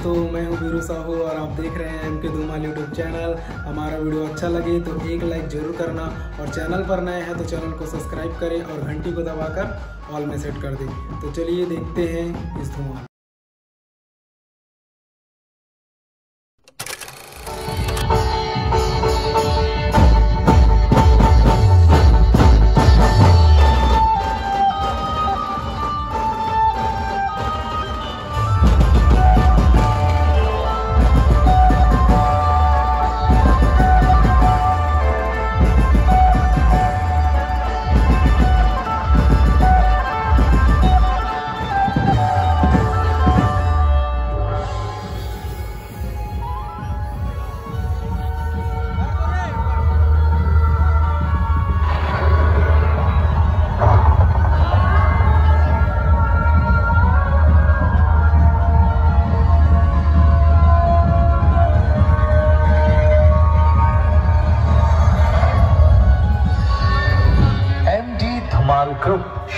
दोस्तों, मैं हूँ वीरू साहू और आप देख रहे हैं M K Dhumal YouTube channel हमारा वीडियो अच्छा लगे तो एक लाइक ज़रूर करना और चैनल पर नए हैं तो चैनल को सब्सक्राइब करें और घंटी को दबाकर ऑल में सेट कर दें। तो चलिए देखते हैं इस धुआँ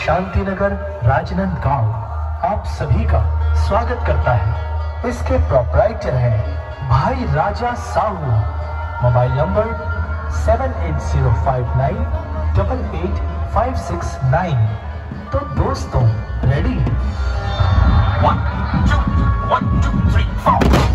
ग्रुप शांतिनगर राजनांदगांव आप सभी का स्वागत करता है। इसके प्रोपराइटर हैं भाई Raja Sahu. Mobile number seven eight zero five nine double eight five six nine तो दोस्तों रेडी वन टू